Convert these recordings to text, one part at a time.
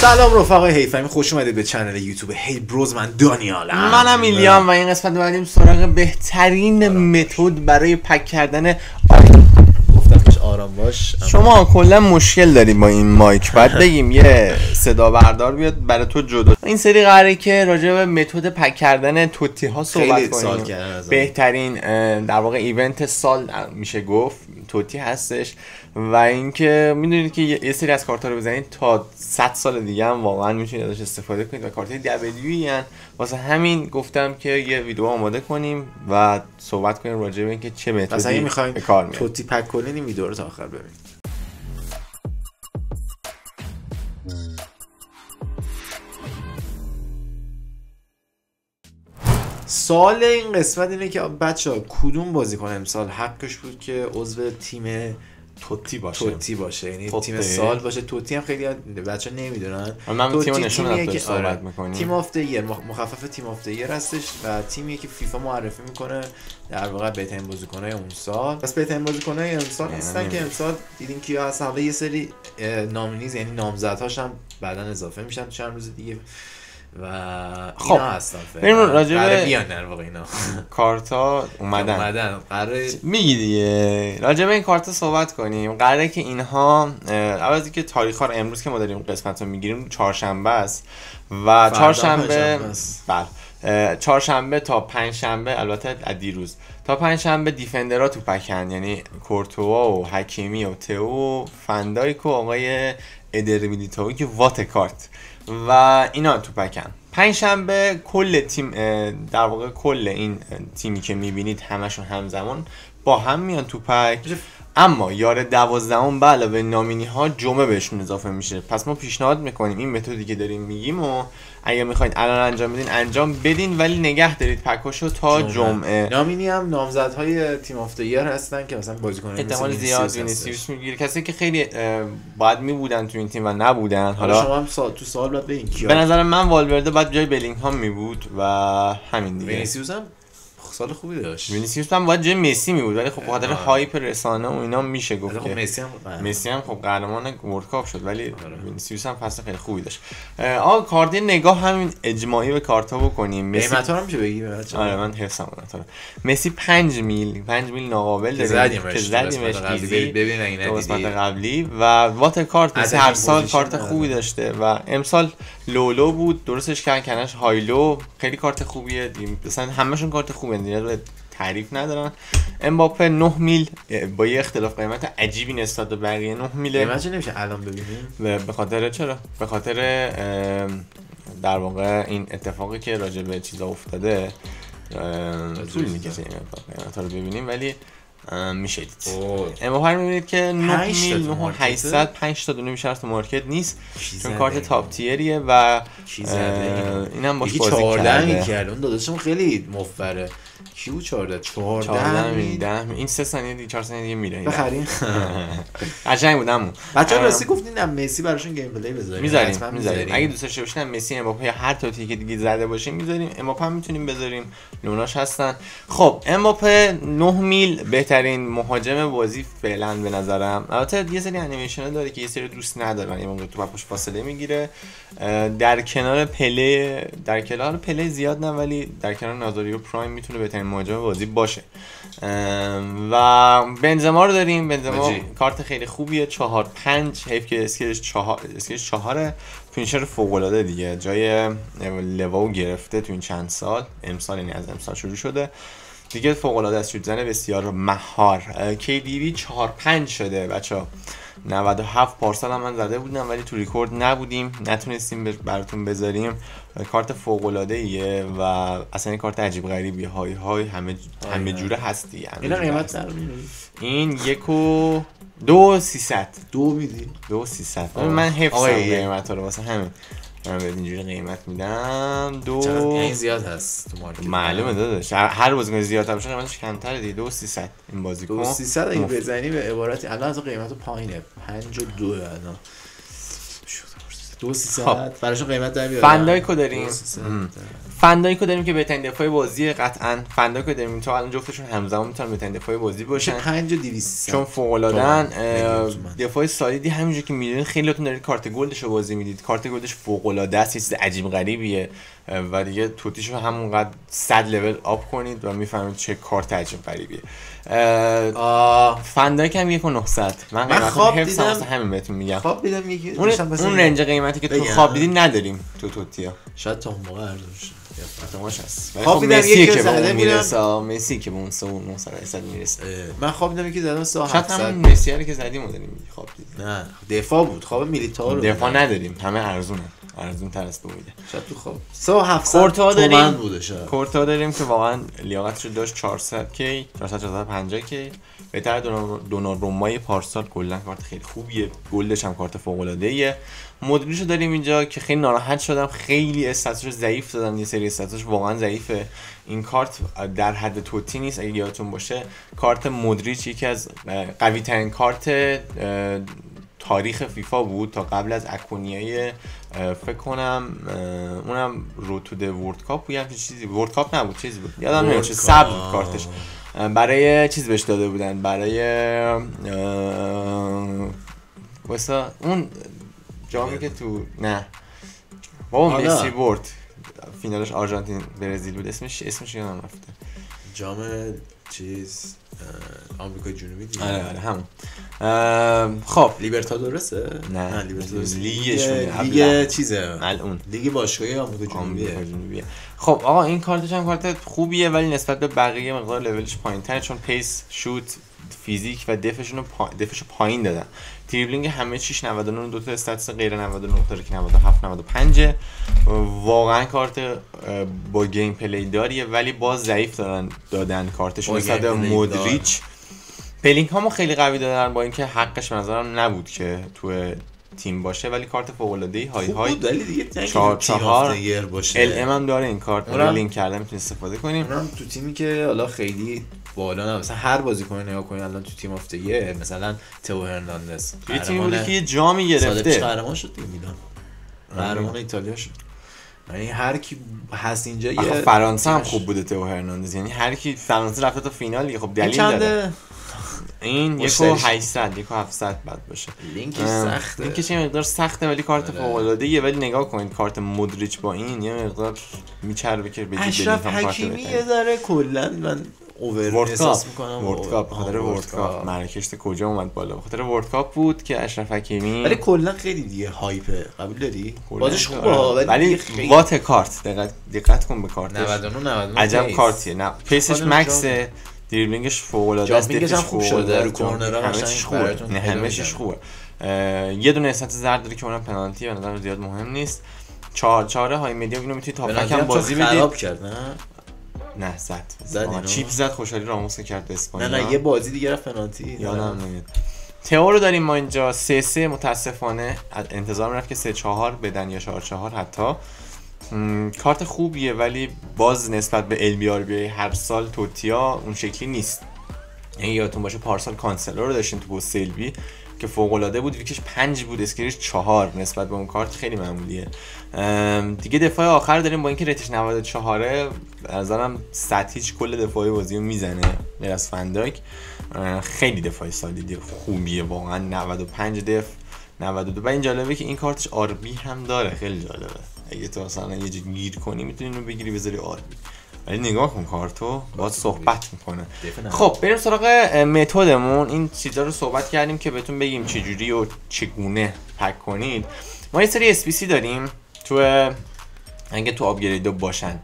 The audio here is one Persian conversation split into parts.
سلام رفقای حیفمی خوش اومدید به چنل یوتیوب. هی بروز من دانیالم منم ایلیام و این قسمت اومدیم سراغ بهترین متد برای پک کردن آرام باش. شما کلا مشکل داری با این مایک. بعد بگیم یه صدا بردار بیاد برای تو جدا. این سری قراره که راجع به متد پک کردن توتی ها صحبت کنیم. بهترین در واقع ایونت سال میشه گفت. توتی هستش. و اینکه می‌دونید که یه سری از کارت رو بزنید تا 100 سال دیگه هم واقعا می‌تونید ازش استفاده کنید و کارت دبلیوی هن. واسه همین گفتم که یه ویدیو آماده کنیم و صحبت کنیم راجع به اینکه چه متدی می‌خواین به کار میاد. توتی پک کنین این ویدیو رو تا آخر ببینید سال این قسمت اینه که بچه ها کدوم بازیکن امسال حقش بود که عضو تیم TOTY باشه. TOTY باشه. یعنی TOTY. تیم سال باشه. TOTY هم خیلی بچه نمی‌دونن. من تیمو نشون که- که صحبت آره. می‌کنیم. team of year مخفف team of year هستش و تیمی که فیفا معرفی می‌کنه. در واقع بهترین بازیکنای اون سال. پس بهترین بازیکنای امسال نه، هستن. که امسال دیدیم کیا هستن حالا یه سری nominees یعنی نامزدهاش هم بعدا اضافه میشن چند روز دیگه. و خب. اینا هستن فعلا. بریم راجع به- قراره بیان در واقع اینا. کارتا اومدن. اومدن. قراره میگی دیگه. راجع به این کارت صحبت کنیم. قراره که اینها اول اینکه تاریخ رو امروز که ما داریم قسمت رو می‌گیریم چهارشنبه است. و چهارشنبه. بله. چهارشنبه تا پنجشنبه البته از دیروز. تا پنجشنبه دیفندرها تو پکن یعنی کورتوا و حکیمی و تئو و فندایک و آقای ادر میلیتائو که وات کارت. و اینا تو pack ان پنجشنبه کل تیم در واقع کل این تیمی که می‌بینید همشون همزمان با هم میان تو pack. اما یار دوازدهم به علاوه nominee ها جمعه بهشون اضافه میشه. پس ما پیشنهاد می‌کنیم این متدی که داریم میگیم و اگه می‌خواین الان انجام بدین انجام بدین ولی نگه دارید pack اشو تا جمعه, nominee هم نامزدهای team of year هستن که مثلا بازیکن احتمال زیاد وینیسیوس می‌گیره. کسی که خیلی باید میبودن تو این تیم و نبودن حالا شما هم سال تو سال باید بگین کیا به نظر من والورده بعد جای بلینگهام میبود و همین دیگه. وینیسیوس هم سال خوبی داشت وینیسیوس هم باید جای مسی میبود ولی خب خاطر آره. هایپ رسانه و اینا میشه گفت خب مسی هم مسی هم خب قهرمان ورلد کاپ شد ولی آره. وینیسیوس هم فصل خیلی خوبی داشت آقا کارت نگاه همین اجماعی به کارتا بکنیم مسی قیمت ها رو میشه بگی بچه‌ها؟ آره من حفظم اون مسی 5 میل 5 میل ناقابل زدیمش که زدیمش ببینید اگه. قبلی و وات کارت هر سال کارت. خوبی داشته و امسال لولو بود درستش کردن کنش هایلو خیلی کارت خوبیه. دیم- مثلا همشون کارت خوبه. دیگه رو تعریف ندارن. امباپه 9 میل با یه اختلاف قیمت عجیبی نسبت به بقیه 9 میله. قیمت نمیشه الان ببینیم. به خاطر چرا؟ به خاطر در واقع این اتفاقی که راجع به چیزا افتاده طول؟ می‌کشه این قیمت رو ببینیم. ولی ام، میشه دید اوه. امباپه رو می‌بینید که 9 پنج تا میل تو 9 و مارکته؟ 800 5 تا دونه بیشتر تو مارکت نیست. چون کارت؟ تاپ تیریه و؟ اینم باش بازی 14 کرده. میل کرده اون داداشم خیلی مفره. کی بود 14 14 14 میل میل 10 میل این 3 ثانیه دیگه 4 ثانیه دیگه میره. بخریم. قشنگ بود عمو. بچه‌ها اه، راستی گفتین هم مسی براشون گیم پلی بذاریم. می‌ذاریم می‌ذاریم. اگه دوست داشته باشین مسی امباپه یا هر توتی که دیگه زده باشیم می‌ذاریم. امباپه هم می‌تونیم بذاریم. لوناش هستن. خب امباپه 9 میل بهترین مهاجم بازی فعلا به نظرم. البته یه سری انیمیشن داره که یه سری دوست ندارن. یه تو پاش فاصله می‌گیره. در کنار پله در کنار پله زیاد نه ولی در کنار نازاریو پرایم می‌تونه بهترین مهاجم بازی باشه. و بنزما رو داریم. بنزما. کارت خیلی خوبیه. چهار پنج حیف که اسکیلش چهار اسکیلش چهاره. فینیشر فوق العاده دیگه. جای لواو گرفته تو این چند سال. امسال یعنی از امسال شروع شده. دیگه فوق العاده است شوت زن بسیار مهار. KDB 4 5 شده بچه 97 پارسال هم من زده بودم ولی تو ریکورد نبودیم. نتونستیم بر- براتون بذاریم. کارت فوق العاده ایه و اصلا این کارت عجیب غریبی. های های همه همه جوره هست دیگه همه قیمت؟ این یک و دو سیصد. دو میدی؟ دو سیصد. من حفظم قیمت رو واسه همین. من بهت اینجوری قیمت میدم. دو این زیاد هست تو مارکت. معلومه داداش. هر- بازیکن زیادتر باشه قیمتش کمتره دیگه. دو سیصد این بازیکن. دو سیصد اگه مفت. بزنی به عبارتی الان از قیمت پایینه. پنج و دو الان. شد، دو سی. ست براشون قیمت بیارم فندایکو داریم. فندایکو داریم که بهترین دفاع بازی قطعا فندایکو داریم تو الان جفتشون همزمان می‌تونن بهترین دفاع بازی باشن. 5 و 200 چون فوق تومن. دفاع solid ی همینجور که می‌دونید خیلیاتون دارید کارت gold ش رو بازی می‌دید. کارت gold ش فوق العاده است یه چیز عجیب غریبیه. و دیگه TOTY ش رو همونقدر 100 level up کنید و می‌فهمید چه کارت عجیب غریبیه. فندایک هم یک و 900 من قیمت خواب دیدم. همین بهتون میگم. خواب دیدم یکی اون اون رنج قیمتی که تو. خواب دیدی نداریم تو توتیا. شاید تا اون موقع ارزون شه احتمالش هست خواب خب دیدم مسی یکی که زده اون. می‌رسه مسی که به اون 900 می‌رسه اه، من خواب دیدم یکی زدم 3 شاید 700 همون مسی که زدیم رو داریم خواب دیدی نه دفاع بود خواب میلیتار دفاع. نداریم همه ارزونه ارزون تر از دویده شاید تو خواب. 3 و 700 کورتوا تومن داریم. بوده شاید. کورتا داریم که واقعا لیاقتش رو داشت 400 کی 400 450 کی. بهتر دونارومای پارسال کلا کارت خیلی خوبیه. gold ش هم کارت فوق العاده ایه مودریچو داریم اینجا که خیلی ناراحت شدم. خیلی stat اش ضعیف دادن. یه سری stat اش واقعا ضعیفه. این کارت در حد TOTY نیست. اگه یادتون باشه کارت مدریچ یکی از قوی ترین کارت تاریخ فیفا بود. تا قبل از اکونیای فکر کنم اونم road to the World Cup بود یه چیزی World Cup نبود چیزی بود. یادم نمیاد چه سبز بود. کارتش. برای چیز بهش داده بودن برای واسه اون جامی که تو نه. بابا. مسی برد. فینالش آرژانتین برزیل بود. اسمش اسمش یادم رفته. جام چیز آمریکا جنوبی دیگه. آره آره همون. خب. لیبرتادورسه؟ نه. لیبرتادورس لیگشونه. لیگ چیزه؟ ملعون لیگ باشگاهی آمریکا آمریکا جنوبیه. جنوبیه خب آقا این کارتش هم کارت خوبیه ولی نسبت به بقیه مقدار لولش پایین تره چون پیس شوت فیزیک و دفشون پا... دفش رو پایین دادن. تریبلینگ همه چیش 99 دو تا استاتس غیر 99 داره که 97 95 واقعا کارت با گیم پلی داریه ولی باز ضعیف دارن دادن کارتش نسبت به پلی مودریچ پلینگ هامو خیلی قوی دادن با اینکه حقش به نظرم نبود که تو تیم باشه ولی کارت فوق العاده ای های های ولی دیگه چهار- چهار. ال ام هم داره این کارت رو لینک کردم می‌تونی استفاده کنیم تو تیمی که حالا خیلی بالا نه مثلا هر بازیکن نگاه کنی الان تو تیم اف مثلا تو هرناندز یه قهرمان بوده که یه جامی گرفته. قهرمان شد دیگه میلان. قهرمان ایتالیا شد. یعنی هر کی هست اینجا یه فرانسه هم. خوب بوده تو هرناندز. یعنی هر کی فرانسه رفته تا فینال دیگه خب دلیل داره. این یک و مشتریش. 800 یک و 700 بعد باشه. لینکش سخته. لینکش یه مقدار سخته ولی کارت آره. فوق العاده ایه ولی نگاه کنید کارت مودریچ با این یه مقدار میچربه که بگید اشرف حکیمی. یه ذره کلا من اوور ورد احساس می‌کنم. ورد کاپ بخاطر ورد کاپ مراکش کجا اومد بالا؟ بخاطر ورد کاپ بود که اشرف حکیمی ولی کلا خیلی دیگه هایپه قبول داری؟ بازش خوبه آره. ولی ولی دیگه خیلی وات کارت دقت دقت کن به کارتش. 99 99 عجب. کارتیه. نه پیسش خانم مکس جام. دریبلینگش فوق العاده است هم خوب شده، رو قشنگ چیش خوبه نه. خوبه. یه دونه استات زرد داره که اونم پنالتی به نظر زیاد مهم نیست. چهار چهاره های میدیوم اینو می‌تونی تا به فک نظرم هم بازی خراب بدید کرد نه؟ نه زد زد اینو؟ چیپ زد خوشحالی راموس کرد به نه اسپانیا. نه یه بازی دیگه رفت پنالتی. یادم نمیاد تئو رو داریم ما اینجا. 3 3 متاسفانه. انتظار می‌رفت که 3 4 بدن یا 4 4 حتی. م، کارت خوبیه ولی باز نسبت به ال بی هر سال توتیا اون شکلی نیست. یعنی یادتون باشه پارسال کانسلر رو داشتیم تو با سلبی که فوق العاده بود weak ش 5 بود skill ش 4 نسبت به اون کارت خیلی معمولیه. دیگه دفاع آخر داریم با اینکه rate ش 94 به نظرم سطح هیچ کل دفاعی بازی رو می‌زنه غیر از فندایک خیلی دفاعی solid ی خوبیه واقعا 95 def 92 و این جالبه که این کارتش RB هم داره خیلی جالبه. اگه تو مثلا یه جا گیر کنی می‌تونی اینو بگیری بذاری RB ولی نگاه کن کارتو باز صحبت می‌کنه. خب بریم سراغ متدمون. این چیزا رو صحبت کردیم که بهتون بگیم چجوری و چگونه پک کنید. ما یه سری اسپیسی داریم تو اگه تو آپگرید باشن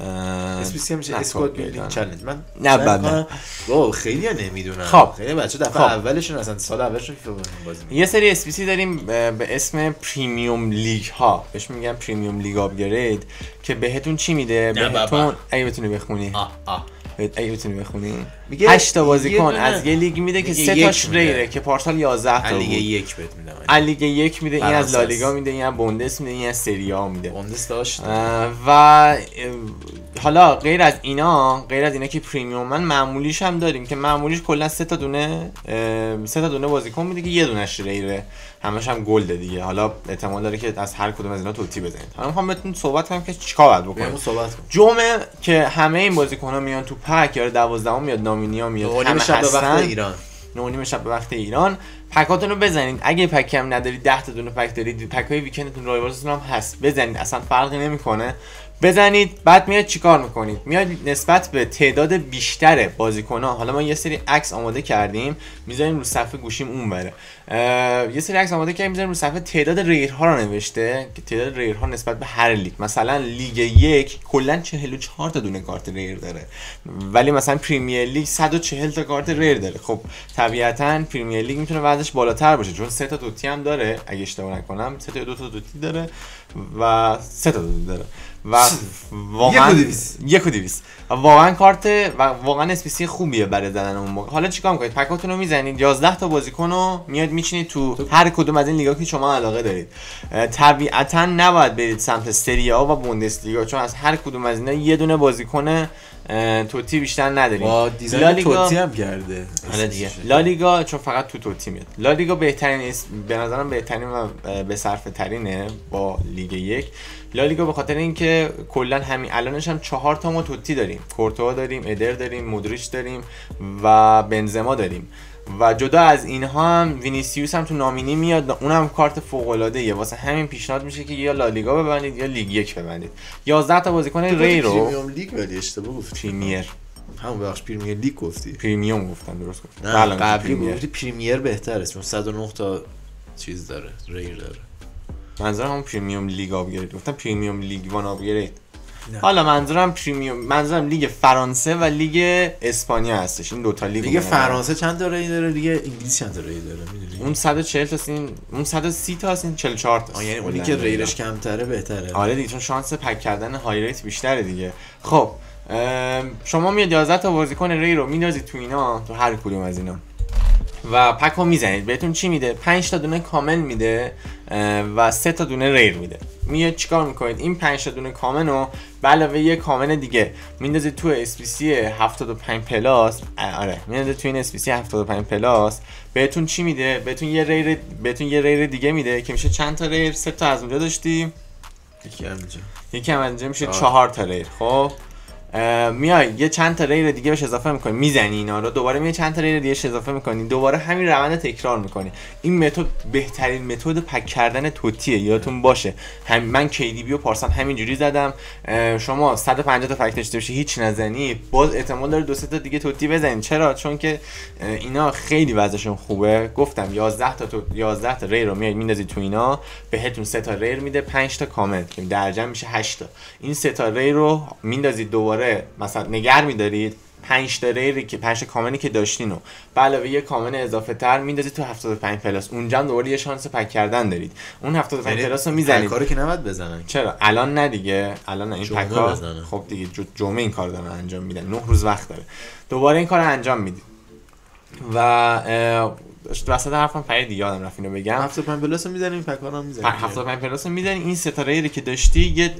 اسپیسی هم میشه اسکواد بیلدینگ. چالش من نه، بعد می‌کنم- واو خیلی نمی‌دونم خب. خیلی بچه دفعه خب. اولشون اصلا سال اولشون فیفا بازی. یه سری اسپیسی داریم به اسم پریمیوم لیگ ها بهش میگن پریمیوم لیگ آپگرید که بهتون چی میده بهتون. اگه بتونی بخونی آه آه بهت- اگه بتونی بخونی؟ میگه 8 تا بازیکن از یه لیگ میده که سه تاش. rare ه که پارسال 11 تا لیگ بود. یک بهت میدم. لیگ یک میده این از. لالیگا میده این از بوندس میده این از سری آ میده. بوندس داشت. و حالا غیر از اینا غیر از اینا که premium من معمولیش هم داریم که معمولیش کلا سه تا دونه سه تا دونه بازیکن میده که یه دونش rare ه همش هم gold ه دیگه. حالا احتمال داره که از هر کدوم از اینا TOTY بزنید. حالا می‌خوام بهتون صحبت کنم که چیکار باید بکنید صحبت جمعه که همه این بازیکن ها میان تو pack یا 12 میاد nominee ها میاد نونیم همه شب وقت ایران. نه و نیم شب به وقت ایران. pack اتون رو بزنید. اگه pack هم ندارید 10 تا دونه pack دارید. pack های weekend تون Rivals تون هم هست. بزنید. اصلا فرقی نمی‌کنه. بزنید بعد میاد چیکار می‌کنید؟ میاد نسبت به تعداد بیشتر بازیکن ها حالا ما یه سری عکس آماده کردیم می‌ذاریم رو صفحه گوشیم اون بره. یه سری عکس آماده کردیم می‌ذاریم رو صفحه تعداد rare ها رو نوشته که تعداد rare ها نسبت به هر لیگ. مثلا لیگ یک کلا 44 تا دونه کارت rare داره ولی مثلا پریمیر لیگ 140 تا کارت rare داره. خب طبیعتا پریمیر لیگ می‌تونه وضعش بالاتر باشه چون سه تا TOTY هم داره اگه اشتباه نکنم سه تا دو تا TOTY داره و سه تا TOTY داره. و واقعا یک و و واقعا کارت و واقعا SBC خوبیه برای زدن اون موقع. حالا چیکار می‌کنید؟ pack اتون رو می‌زنید. 11 تا بازیکن رو میاد میچینید تو هر کدوم از این لیگا که شما علاقه دارید. طبیعتا نباید برید سمت سری آ و بوندسلیگا چون از هر کدوم از اینا یه دونه بازیکن TOTY بیشتر نداریم. با design لالیگا- TOTY هم کرده. حالا دیگه. لالیگا چون فقط تو TOTY میاد. لالیگا بهترین اسم به نظرم بهترین و به صرفه ترینه با لیگ یک. لالیگا به خاطر اینکه کلا همین الانش هم چهار تا ما TOTY داریم. کورتوا داریم ادر داریم مودریچ داریم و بنزما داریم. و جدا از اینها هم وینیسیوس هم تو nominee میاد اونم کارت فوق العاده ایه واسه همین پیشنهاد میشه که یا لالیگا ببندید یا لیگ یک ببندید. 11 تا بازیکن ری رو پریمیوم لیگ ولی اشتباه گفتی. پریمیر. همون بخش پریمیر لیگ گفتی. پریمیوم گفتم درست گفتم نه بله، قبلی. گفتی پریمیر بهتره. چون 109 تا چیز داره ریر داره. منظورم هم پریمیوم لیگ آپگرید. گفتم پریمیوم لیگ وان آپگرید. نه. حالا منظورم پریمیوم منظورم لیگ فرانسه و لیگ اسپانیا هستش. این دوتا لیگ لیگ رو فرانسه چند تا ری داره؟ لیگ انگلیس چند تا ری داره؟ می‌دونی؟ اون 140 تا این اون 130 تا این 44 تا یعنی اونی که ریرش کمتره بهتره. آره دیگه چون شانس پک کردن های ریت بیشتره دیگه. خب شما میاد 11 تا بازیکن rare رو میندازید تو اینا؟ تو هر کدوم از اینا. و pack رو می‌زنید. بهتون چی میده؟ 5 تا دونه common میده. و 3 تا دونه rare میده. میاد چیکار می‌کنید؟ این 5 تا دونه common رو به علاوه یه common دیگه میندازید تو SBC 75 plus. آره میندازید تو این SBC 75 plus. بهتون چی میده؟ بهتون یه rare بهتون یه rare دیگه میده که میشه چند تا rare؟ 3 تا از اونجا داشتیم. یکی همینجا یکی هم از اینجا میشه آه. چهار تا ریر. خب؟ میای یه چند تا ریر دیگه بهش اضافه می‌کنی می‌زنی اینا رو دوباره میای چند تا ریر دیگه بهش اضافه می‌کنی دوباره همین روند تکرار می‌کنی. این متد بهترین متد پک کردن توتیه یادتون باشه. هم من KDB و پارسال همینجوری زدم. شما 150 تا پک داشته باشی هیچ نزنی. باز احتمال داره دو تا دیگه توتی بزنید چرا؟ چون که اینا خیلی وضعشون خوبه. گفتم 11 تا تو 11 تا ریر رو میای میندازید تو اینا بهتون سه تا rare میده 5 تا common که در جمع میشه 8 تا. این سه تا rare رو میندازید دوباره مثلا نگر میدارید 5 تا rare ی که 5 تا common ی که داشتین رو. به علاوه یه common اضافه تر میندازید تو 75 plus. اونجا هم دوباره یه شانس pack کردن دارید. اون 75 plus رو می‌زنید. کارو که نباید بزنن. چرا؟ الان نه دیگه. الان نه. این pack ا. خب دیگه جمعه این کار دارن انجام میدن. نه روز وقت داره. دوباره این کار رو انجام می‌دید. و اه، وسط حرفم پرید دیگه یادم رفت اینو بگم 75 plus رو می‌زنیم pack ا رو هم می‌زنیم. 75 plus رو می‌زنی این سه تا rare ی که داشتی یه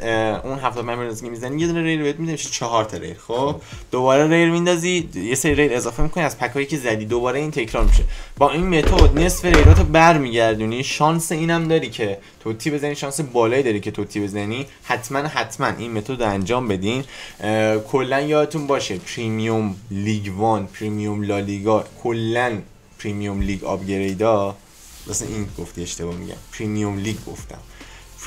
اون 75 plus که می‌زنی یه دونه rare بهت میده میشه 4 تا rare خب؟ دوباره rare میندازی یه سری rare اضافه می‌کنی از pack ایی که زدی دوباره این تکرار میشه. با این method نصف rare اتو برمیگردونی. شانس اینم داری که TOTY بزنی شانس بالایی داری که TOTY بزنی. حتما حتما این method رو انجام بدین. کلا یادتون باشه پریمیوم لیگ وان پریمیوم لالیگا کلا پریمیوم لیگ آپگریدا مثلا این گفتی اشتباه میگم. پریمیوم لیگ گفتم.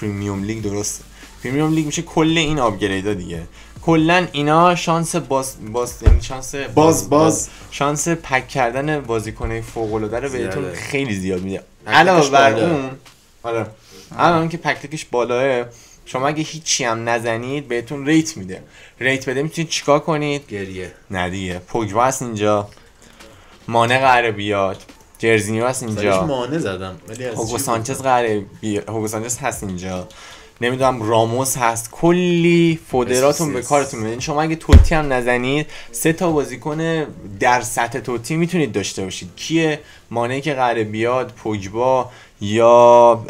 پریمیوم لیگ درسته. پریمیوم لیگ میشه کل این آپگریدا دیگه. کلا اینا شانس باز باز یعنی شانس باز باز. شانس پک کردن بازیکن فوق العاده رو بهتون زیاده. خیلی زیاد میده. پکتکش علاوه بر بالا. اون آره. اون که پکتکش بالاه شما اگه هیچی هم نزنید بهتون ریت میده. ریت بده می‌تونید چیکار کنید؟ گریه. نه دیگه. پوگبا هست اینجا. مانع قراره بیاد. جرزینیو هست اینجا. مانع زدم ولی از هوگو سانچز قراره بیا هوگو سانچز هست اینجا. نمی‌دونم راموس هست. کلی فودراتون به. کارتون میدین شما اگه توتی هم نزنید سه تا بازیکن در سطح توتی می‌تونید داشته باشید. کیه؟ مانعی که قراره بیاد پوگبا. یا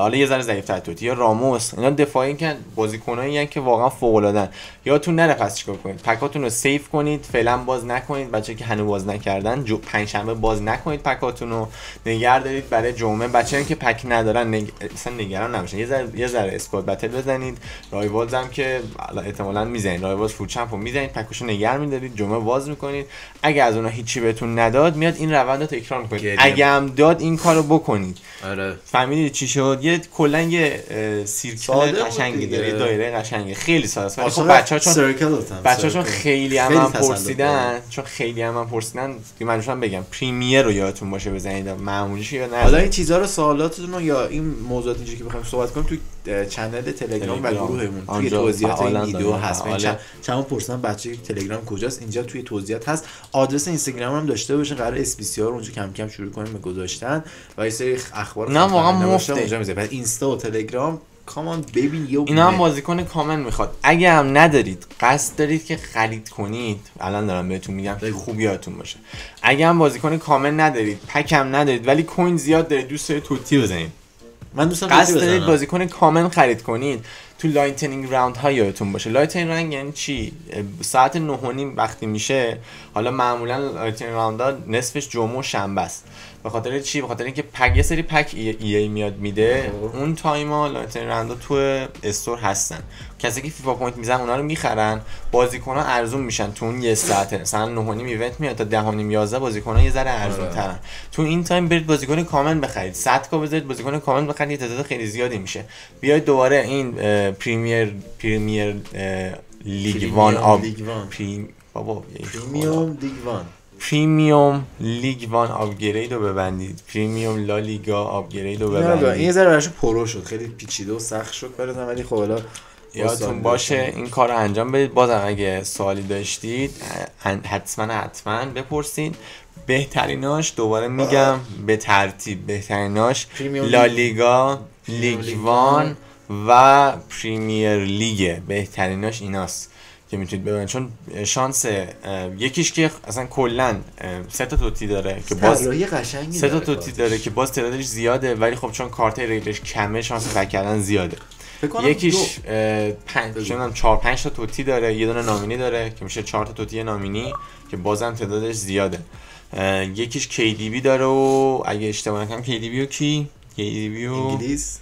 حالا یه ذره ضعیف‌تر TOTY. یا راموس. اینا دفاعی که بازیکنایی که واقعا فوق‌العاده‌ن یادتون نره پس چیکار کنید؟ pack اتون رو save کنید فعلا باز نکنید. بچه که هنوز باز نکردن جو پنجشنبه باز نکنید pack اتون رو. نگه دارید برای جمعه. بچه‌ای که pack ندارن نگ... اصلا نگران نباشن یه ذره یه ذره Squad Battle بزنید. Rivals هم که احتمالاً می‌زنید. Rivals فوت Champ رو می‌زنید. pack شو نگه میدارید. جمعه باز می‌کنید. اگه از اونها هیچی بهتون نداد میاد این روند رو تکرار می‌کنید. اگه هم داد این کارو بکنید. آره فهمیدید چی شد یه کلا یه سیرکل قشنگی. داره یه دایره قشنگی خیلی ساده است خب بچه‌ها چون سرکلت هم، بچه چون سرکل. خیلی هم تسلط پرسیدن داره. چون خیلی هم من پرسیدن من بگم پریمیر رو یادتون باشه بزنید معمولیش یا نه حالا این چیزا رو سوالاتتون رو یا این موضوعات اینجا که بخوایم صحبت کنیم تو چنل تلگرام و. گروهمون توی توضیحات این ویدیو. هست فعاله. چند پرسیدم بچه تلگرام کجاست اینجا توی توضیحات هست آدرس اینستاگرام هم داشته باشین قرار اس بی رو اونجا کم کم شروع کنیم به گذاشتن و یه سری اخبار نه، واقعا مفته. اونجا می‌ذاریم بعد اینستا و تلگرام common ببین یه اینا هم بازیکن common می‌خواد اگه هم ندارید قصد دارید که خرید کنید الان دارم بهتون میگم که. خوب یادتون باشه اگه هم بازیکن common ندارید pack هم ندارید ولی coin زیاد دارید دوست دارید TOTY بزنید من دوستم قصد دارید. بازیکن common خرید کنید تو lightning round ها یادتون باشه. lightning round یعنی چی؟ ساعت 9 و نیم وقتی میشه حالا معمولا lightning round ها نصفش جمعه و شنبه است. به خاطر چی؟ به خاطر اینکه pack یه سری pack ای, EA میاد میده. خب. اون تایما lightning round ها تو store هستن. کسی که FIFA point میزن اونا رو می‌خرن بازیکن ها ارزون میشن تو اون یه ساعته. مثلا 9 و نیم event میاد تا 10 و نیم 11 بازیکن ها یه ذره ارزون آره. ترن. تو این تایم برید بازیکن common بخرید. 100 K بذارید بازیکن common بخرید یه تعداد خیلی زیادی میشه. بیاید دوباره این Premier Premier League one up. پریم بابا. premium league one premium league one upgrade رو ببندید. premium لا لیگا upgrade رو نه این یه ببندید ذره براشون پرو شد. خیلی پیچیده و سخت شد براتون ولی خب حالا یادتون باشه این کار رو انجام بدید. بازم اگه سوالی داشتید حتما حتما بپرسید بهتریناش دوباره میگم به ترتیب بهتریناش لالیگا لیگ وان و پریمیر لیگ بهتریناش ایناست که می‌تونید ببینید. چون شانس یکیش که اصلا کلا سه تا توتی داره که باز قشنگی سه تا توتی. داره که باز تعدادش زیاده ولی خب چون کارت ریلش کمه شانس بک کردن زیاده. یکیش پنج. چون چهار پنج تا توتی داره. یه دونه نامینی داره که میشه چهار تا توتی نامینی که بازم تعدادش زیاده. یکیش KDB داره و اگه اشتباه نکنم KDB و کی؟ KDB و انگلیس.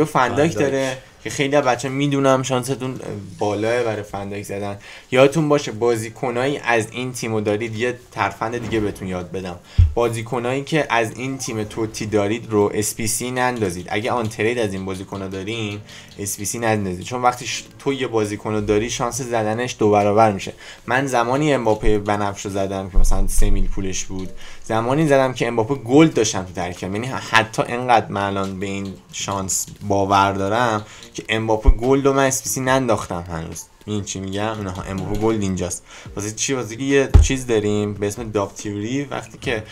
و فنداک فنداک. داره که خیلی بچه می‌دونم شانستون بالاه برای فنداک زدن. یادتون باشه بازیکنایی از این تیمو دارید یه ترفند دیگه بهتون یاد بدم. بازیکنایی که از این تیم توتی دارید رو SPC نندازید. اگه آن ترید از این بازیکنا دارین SPC نندازید. چون وقتی تو یه بازیکن رو داری شانس زدنش دو برابر میشه. من زمانی امباپه بنفش رو زدم که مثلا سه میل پولش بود. زمانی زدم که امباپه گل داشتم تو ترکیبم یعنی حتی انقدر من الان به این شانس باور دارم که امباپه گل رو من اسپیسی ننداختم هنوز. این چی میگم؟ نه امباپه گل اینجاست. واسه چی؟ واسه که یه چیز داریم به اسم داب تیوری. وقتی که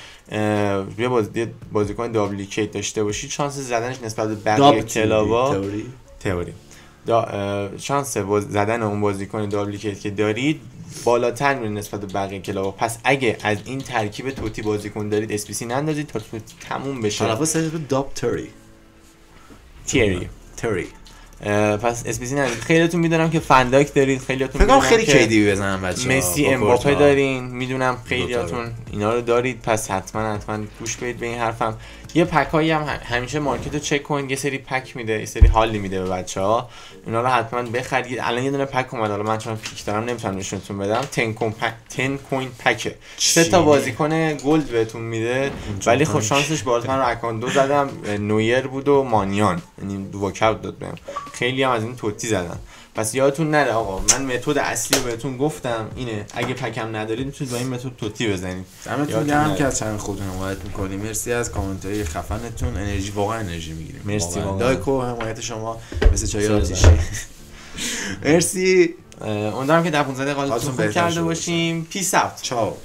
یه باز یه بازیکن دابلیکیت داشته باشید شانس زدنش نسبت به بقیه کلابا تئوری؟ شانس زدن اون بازیکن دابلیکیت که دارید بالاتر میره نسبت به بقیه کلابا. پس اگه از این ترکیب توتی بازیکن دارید اسپیسی نندازید تا توتی تموم بشه. تلفظ اسم داب تری تیری تری پس اسپیسی ندارید خیلیتون می‌دونم که فنداک دارید خیلیتون فکر خیلی کیدی بزنم بچه مسی امباپه دارین می‌دونم خیلیاتون اینا رو دارید پس حتما حتما گوش بدید به این حرفم. یه pack هایی هم همیشه market رو چک کنید یه سری pack میده یه سری حالی میده به بچه ها اینا رو حتما بخرید. الان یه دونه pack اومد حالا من چون pick دارم نمی‌تونم نشونتون بدم. 10 coin pack 10 coin pack ه سه تا؟ بازیکن gold بهتون میده ولی خب پنج. شانسش باز من رو account دو زدم. نویر بود و مانیان. یعنی دو داد بهم. خیلی هم از این TOTY زدم پس یادتون نره آقا من متد اصلی رو بهتون گفتم اینه. اگه pack م ندارید می‌تونید با این متد TOTY بزنید دمتون گرم. که از چند خودتون حمایت می‌کنیم. مرسی از کامنت های خفنتون. انرژی واقعا انرژی می‌گیریم. مرسی واقعا. like و حمایت شما مثل چای. آتیشی. مرسی. امیدوارم که در 15 دقیقه حالتون خوب کرده. باشیم. پیس اوت چاو.